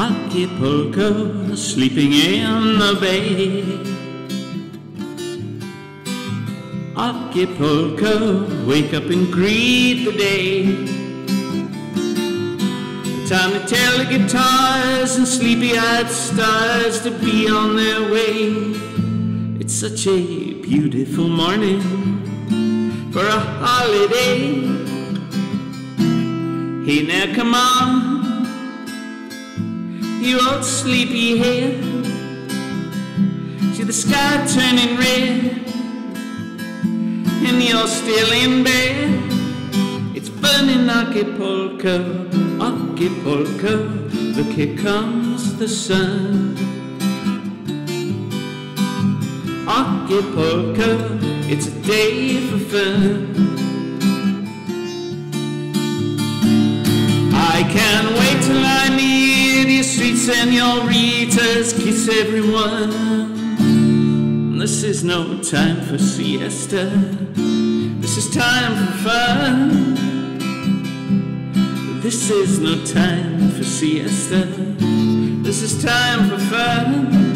Acapulco, sleeping in the bay. Acapulco, wake up and greet the day. Time to tell the guitars and sleepy-eyed stars to be on their way. It's such a beautiful morning for a holiday. Hey now come on you old sleepy head. See the sky turning red, and you're still in bed. It's burning Acapulco, Acapulco. Look, here comes the sun. Acapulco, it's a day for fun. I can't senoritas kiss everyone. This is no time for siesta. This is time for fun. This is no time for siesta. This is time for fun.